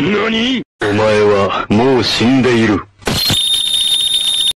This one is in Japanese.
何？お前はもう死んでいる。